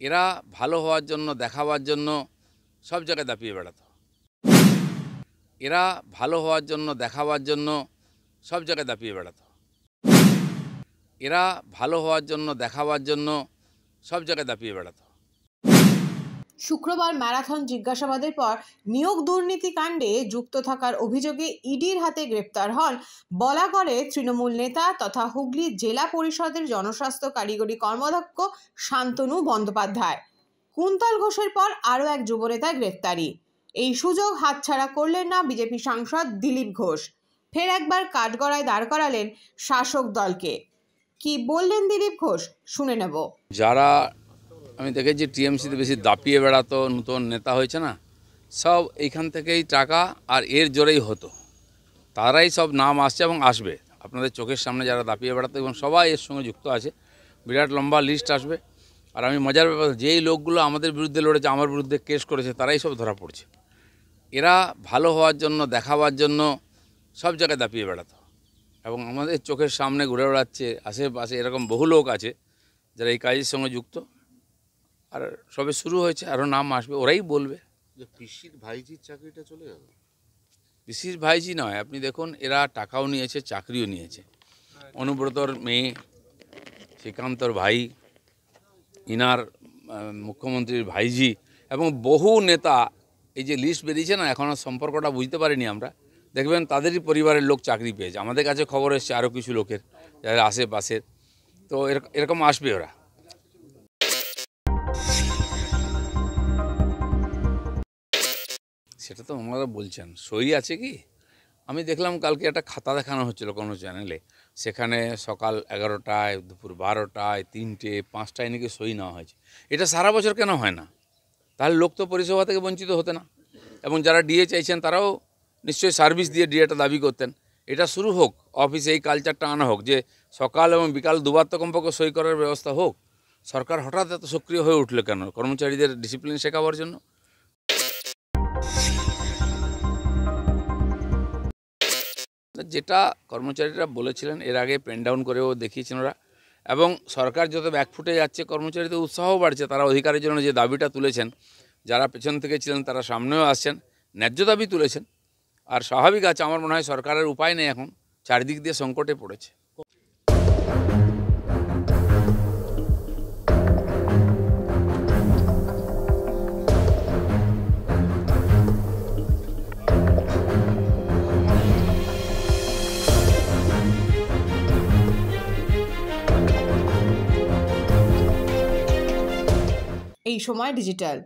এরা ভালো হওয়ার জন্য, দেখাবার জন্য সব জায়গায় দাপিয়ে বেড়াতো। এরা ভালো হওয়ার জন্য, দেখাবার জন্য সব জায়গায় দাপিয়ে বেড়াতো। এরা ভালো হওয়ার জন্য, দেখাবার জন্য সব জায়গায় দাপিয়ে বেড়াতো। শুক্রবার ম্যারাথন জিজ্ঞাসাবাদের পর নিয়োগ দুর্নীতি কাণ্ডে যুক্ত থাকার অভিযোগে ইডির হাতে গ্রেপ্তার হন বলাগড়ে তৃণমূল নেতা তথা হুগলি জেলা পরিষদের জনস্বাস্থ্য কারিগরি কর্মাধ্যক্ষ শান্তনু বন্দ্যোপাধ্যায়। কুন্তল ঘোষের পর আরও এক যুবনেতা গ্রেপ্তারি। এই সুযোগ হাতছাড়া করলেন না বিজেপি সাংসদ দিলীপ ঘোষ। ফের একবার কাঠগড়ায় দাঁড় করালেন শাসক দলকে। কি বললেন দিলীপ ঘোষ? শুনে নেব। যারা আমি দেখেছি টিএমসিতে বেশি দাপিয়ে বেড়াতো, নতুন নেতা হয়েছে না। সব এইখান থেকেই টাকা আর এর জোরেই হতো। তারাই সব নাম আসছে এবং আসবে। আপনাদের চোখের সামনে যারা দাপিয়ে বেড়াতো এবং সবাই এর সঙ্গে যুক্ত আছে, বিরাট লম্বা লিস্ট আসবে। আর আমি মজার ব্যাপার, যেই লোকগুলো আমাদের বিরুদ্ধে লড়েছে, আমার বিরুদ্ধে কেস করেছে, তারাই সব ধরা পড়ছে। এরা ভালো হওয়ার জন্য, দেখাবার জন্য সব জায়গায় দাপিয়ে বেড়াতো। এবং আমাদের চোখের সামনে ঘুরে বেড়াচ্ছে, আশেপাশে এরকম বহু লোক আছে, যারা এই কাজের সঙ্গে যুক্ত। আর সবে শুরু হয়েছে আরও নাম আসবে ওরাই বলবে। যে পিসির ভাইজির চাকরিটা চলে গেল? বিশিষ ভাইজি নয় আপনি দেখুন এরা টাকাও নিয়েছে চাকরিও নিয়েছে। অনুব্রতর মেয়ে শ্রীকান্তর ভাই ইনার মুখ্যমন্ত্রীর ভাইজি এবং বহু নেতা এই যে লিস্ট বেরিয়েছে না এখনও সম্পর্কটা বুঝতে পারিনি আমরা। দেখবেন তাদেরই পরিবারের লোক চাকরি পেয়েছে। আমাদের কাছে খবর এসছে আরও কিছু লোকের যারা আশেপাশের। তো এরক- এরকম আসবে ওরা। সেটা তো ওনারা বলছেন। সই আছে কি? আমি দেখলাম কালকে একটা খাতা দেখানো হচ্ছিল কোনো চ্যানেলে সেখানে সকাল এগারোটায়, দুপুর বারোটায়, তিনটে, পাঁচটায় নাকি সই নেওয়া হয়েছে। এটা সারা বছর কেন হয় না? তাহলে লোক তো পরিষেবা থেকে বঞ্চিত হতে না। এবং যারা ডিএ চাইছেন তারাও নিশ্চয়ই সার্ভিস দিয়ে ডিএটা দাবি করতেন। এটা শুরু হোক অফিসে এই কালচারটা আনা হোক, যে সকাল এবং বিকাল দুবার তো কমপক্ষে সই করার ব্যবস্থা হোক। সরকার হঠাৎ এত সক্রিয় হয়ে উঠল কেন? কর্মচারীদের ডিসিপ্লিন শেখাবার জন্য? যেটা কর্মচারীরা বলেছিলেন, এর আগে পেন ডাউন করেও দেখিয়েছেন ওরা। এবং সরকার যত ব্যাকফুটে যাচ্ছে, কর্মচারীদের উৎসাহ বাড়ছে। তারা অধিকারের জন্য যে দাবিটা তুলেছেন, যারা পেছন থেকে ছিলেন, তারা সামনেও আসছেন, ন্যায্য দাবি তুলেছেন। আর স্বাভাবিক আছে, আমার মনে হয় সরকারের উপায় নেই এখন, চারিদিক দিয়ে সংকটে পড়েছে। এই সময় ডিজিটাল